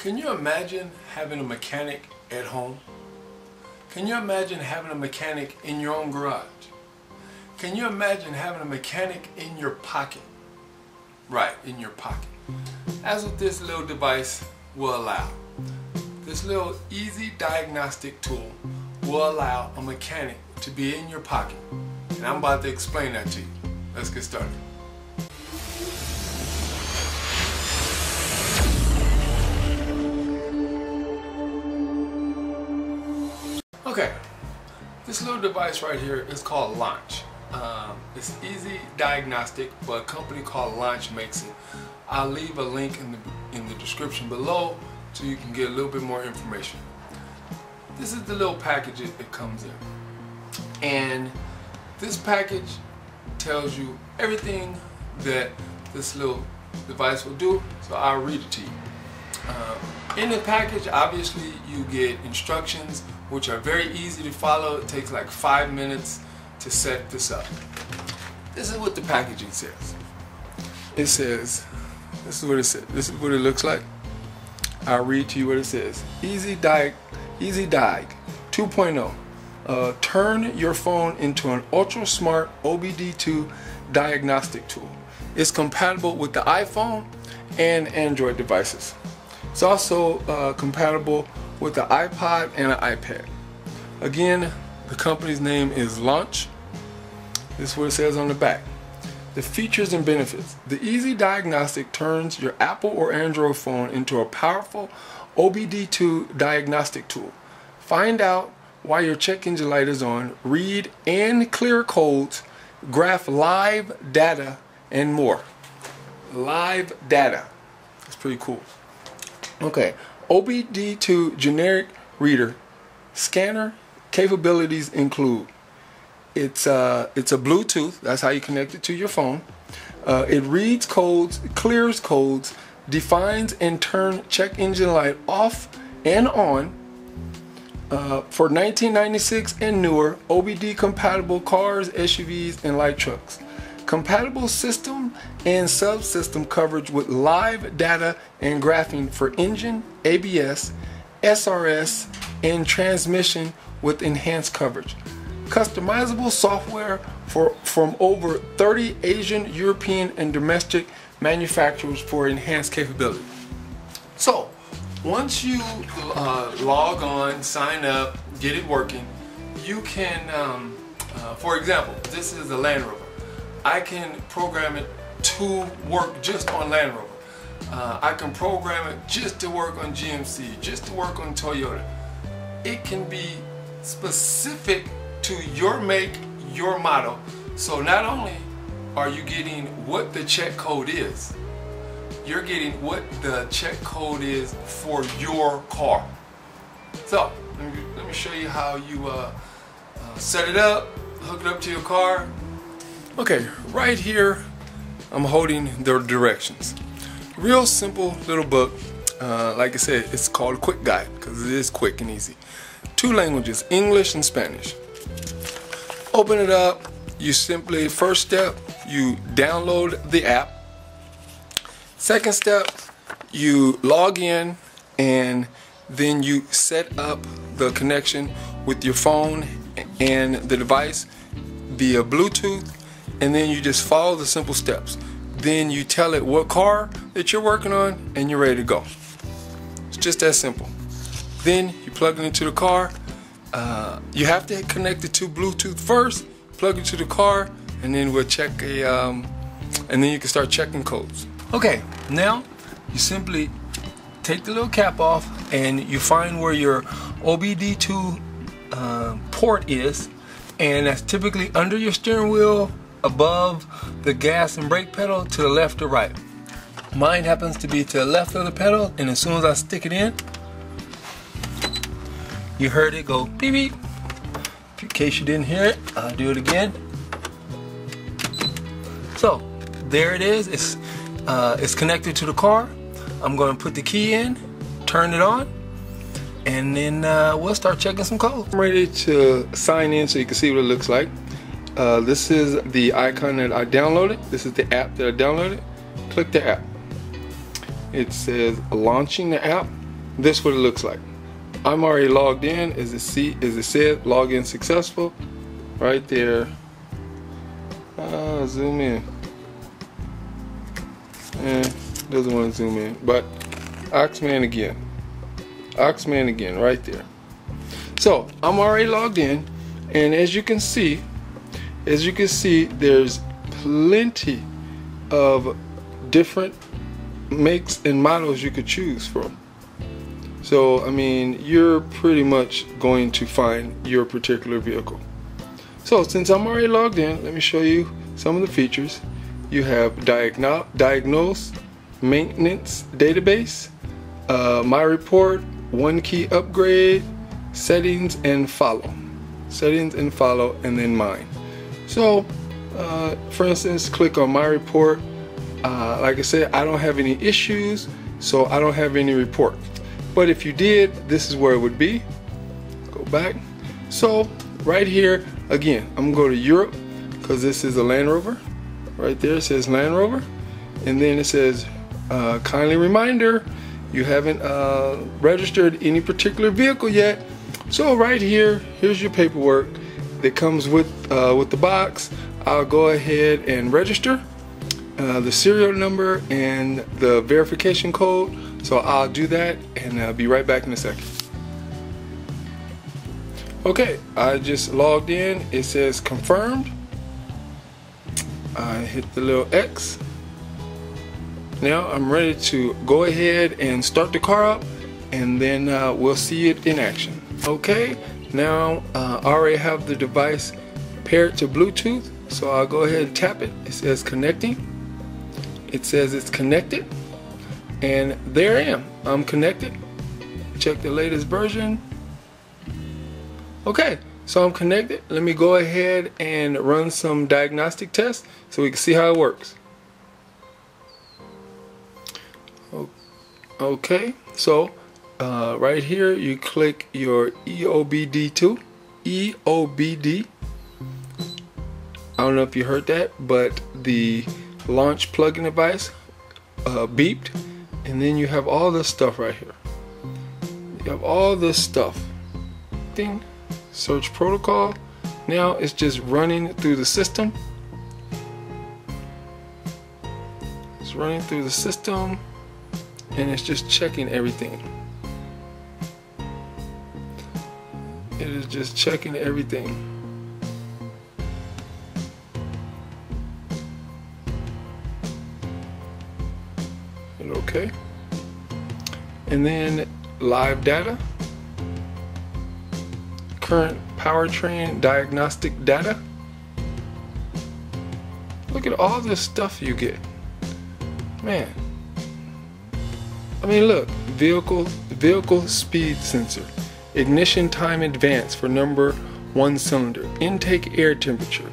Can you imagine having a mechanic at home? Can you imagine having a mechanic in your own garage? Can you imagine having a mechanic in your pocket? Right, in your pocket. That's what this little device will allow. This little easy diagnostic tool will allow a mechanic to be in your pocket. And I'm about to explain that to you. Let's get started. Okay, this little device right here is called Launch. Um, it's easy diagnostic, but a company called Launch makes it. I'll leave a link in the in the description below so you can get a little bit more information. This is the little package it, it comes in, and this package tells you everything that this little device will do. So I'll read it to you. Uh, in the package, obviously, you get instructions which are very easy to follow. It takes like five minutes to set this up. This is what the packaging says. It says, this is what it says. This is what it looks like. I'll read to you what it says. Easy Diag, Easy Diag 2.0. Uh, turn your phone into an ultra smart OBD2 diagnostic tool. It's compatible with the iPhone and Android devices. It's also uh, compatible with the iPod and an iPad. Again, the company's name is Launch. This is what it says on the back. The features and benefits. The Easy Diagnostic turns your Apple or Android phone into a powerful OBD2 diagnostic tool. Find out why your check engine light is on, read and clear codes, graph live data, and more. Live data. That's pretty cool. Okay, OBD2 generic reader scanner capabilities include it's uh, it's a Bluetooth. That's how you connect it to your phone. Uh, it reads codes, clears codes, defines and turn check engine light off and on. Uh, for 1996 and newer, OBD compatible cars, SUVs, and light trucks compatible system and subsystem coverage with live data and graphing for engine, ABS, SRS, and transmission with enhanced coverage. Customizable software for from over 30 Asian, European, and domestic manufacturers for enhanced capability. So, once you uh, log on, sign up, get it working, you can, um, uh, for example, this is a Land Rover. I can program it to work just on Land Rover. Uh, I can program it just to work on GMC, just to work on Toyota. It can be specific to your make, your model. So not only are you getting what the check code is, you're getting what the check code is for your car. So let me, let me show you how you uh, uh, set it up, hook it up to your car, Okay, right here, I'm holding the directions. Real simple little book. Uh, like I said, it's called Quick Guide because it is quick and easy. Two languages, English and Spanish. Open it up. You simply, first step, you download the app. Second step, you log in and then you set up the connection with your phone and the device via Bluetooth and then you just follow the simple steps. Then you tell it what car that you're working on and you're ready to go. It's just that simple. Then you plug it into the car. Uh, you have to connect it to Bluetooth first, plug it to the car, and then we'll check a, um, and then you can start checking codes. Okay, now you simply take the little cap off and you find where your OBD2 uh, port is, and that's typically under your steering wheel above the gas and brake pedal to the left or right. Mine happens to be to the left of the pedal and as soon as I stick it in, you heard it go beep beep. In case you didn't hear it, I'll do it again. So there it is. It's uh, it's connected to the car. I'm going to put the key in, turn it on, and then uh, we'll start checking some code. I'm ready to sign in so you can see what it looks like. Uh, this is the icon that I downloaded. This is the app that I downloaded. Click the app. It says launching the app. this what it looks like. I'm already logged in. As it see, it said, login successful. Right there. Uh, zoom in. Eh, doesn't want to zoom in, but Oxman again. Oxman again, right there. So I'm already logged in, and as you can see, as you can see, there's plenty of different makes and models you could choose from. So, I mean, you're pretty much going to find your particular vehicle. So, since I'm already logged in, let me show you some of the features. You have diagno diagnose, maintenance database, uh, my report, one key upgrade, settings and follow. Settings and follow, and then mine. So, uh, for instance, click on my report. Uh, like I said, I don't have any issues, so I don't have any report. But if you did, this is where it would be. Go back. So right here, again, I'm gonna go to Europe because this is a Land Rover. Right there it says Land Rover. And then it says, uh, kindly reminder, you haven't uh, registered any particular vehicle yet. So right here, here's your paperwork that comes with, uh, with the box. I'll go ahead and register uh, the serial number and the verification code so I'll do that and I'll be right back in a second. Okay, I just logged in. It says confirmed. I hit the little X. Now I'm ready to go ahead and start the car up and then uh, we'll see it in action. Okay, now uh, I already have the device paired to Bluetooth so I'll go ahead and tap it. It says connecting. It says it's connected. And there I am. I'm connected. Check the latest version. Okay so I'm connected. Let me go ahead and run some diagnostic tests so we can see how it works. Okay so uh, right here you click your EOBD2 EOBD I don't know if you heard that but the launch plug-in device uh, beeped. And then you have all this stuff right here. You have all this stuff. Thing search protocol. Now it's just running through the system. It's running through the system and it's just checking everything it is just checking everything. Okay? And then live data. Current powertrain diagnostic data. Look at all this stuff you get. Man. I mean look vehicle vehicle speed sensor ignition time advance for number one cylinder intake air temperature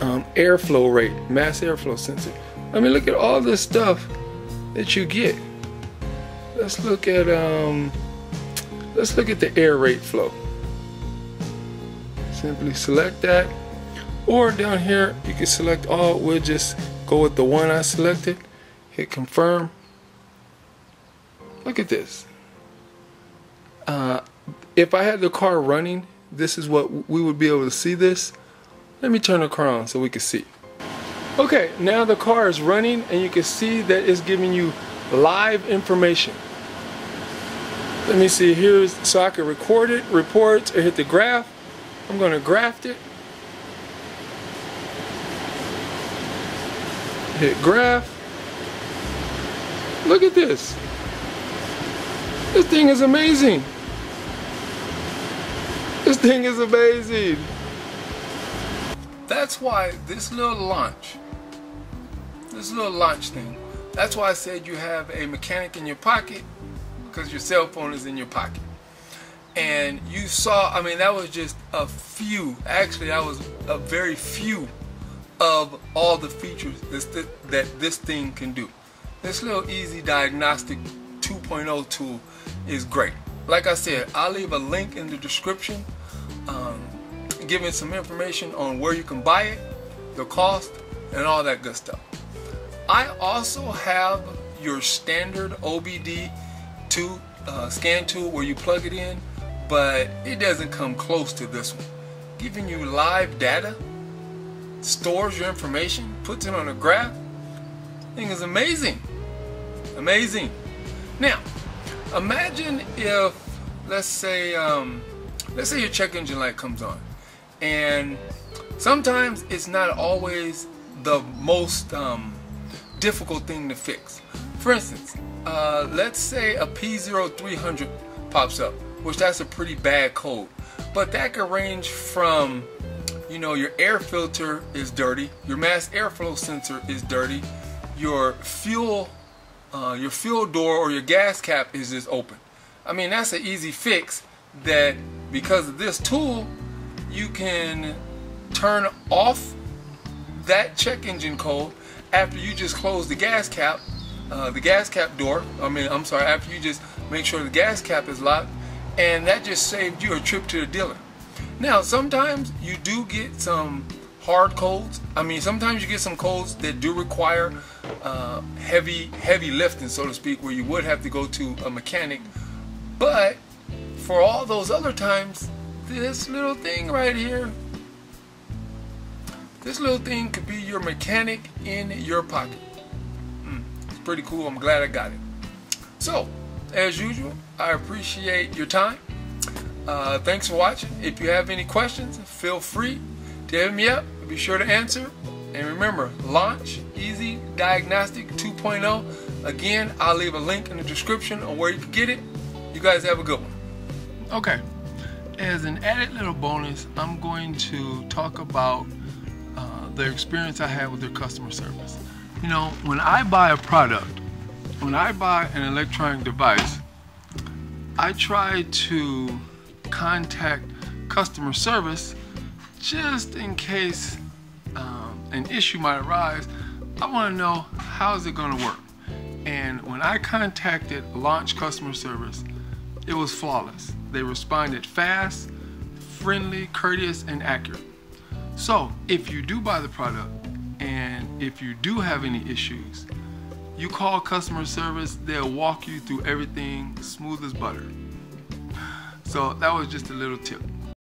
um, airflow rate mass airflow sensor I mean look at all this stuff that you get. Let's look at um, let's look at the air rate flow. Simply select that, or down here you can select all. We'll just go with the one I selected. Hit confirm. Look at this. Uh, if I had the car running, this is what we would be able to see this. Let me turn the car on so we can see. Okay, now the car is running and you can see that it's giving you live information. Let me see, here's, so I can record it, reports, or hit the graph. I'm going to graph it. Hit graph. Look at this. This thing is amazing. This thing is amazing. That's why this little launch, this little launch thing, that's why I said you have a mechanic in your pocket because your cell phone is in your pocket. And you saw, I mean, that was just a few, actually, that was a very few of all the features that this thing can do. This little easy diagnostic 2.0 tool is great. Like I said, I'll leave a link in the description. Um, giving some information on where you can buy it, the cost, and all that good stuff. I also have your standard OBD2 uh, scan tool where you plug it in, but it doesn't come close to this one. Giving you live data, stores your information, puts it on a graph. Thing is amazing. Amazing. Now, imagine if, let's say, um, let's say your check engine light comes on, and sometimes it's not always the most um, difficult thing to fix. For instance, uh, let's say a P0300 pops up, which that's a pretty bad code. But that could range from, you know, your air filter is dirty, your mass airflow sensor is dirty, your fuel, uh, your fuel door or your gas cap is just open. I mean, that's an easy fix that because of this tool, you can turn off that check engine code after you just close the gas cap, uh, the gas cap door. I mean, I'm sorry, after you just make sure the gas cap is locked, and that just saved you a trip to the dealer. Now, sometimes you do get some hard codes. I mean, sometimes you get some codes that do require uh, heavy, heavy lifting, so to speak, where you would have to go to a mechanic. But for all those other times, this little thing right here this little thing could be your mechanic in your pocket. Mm, it's pretty cool. I'm glad I got it. So, as usual, I appreciate your time. Uh, thanks for watching. If you have any questions, feel free to hit me up. Be sure to answer. And remember, launch Easy Diagnostic 2.0. Again, I'll leave a link in the description on where you can get it. You guys have a good one. Okay. As an added little bonus, I'm going to talk about the experience I had with their customer service. You know, when I buy a product, when I buy an electronic device, I try to contact customer service just in case um, an issue might arise. I want to know how is it going to work. And when I contacted Launch Customer Service, it was flawless. They responded fast, friendly, courteous, and accurate. So if you do buy the product and if you do have any issues, you call customer service, they'll walk you through everything smooth as butter. So that was just a little tip.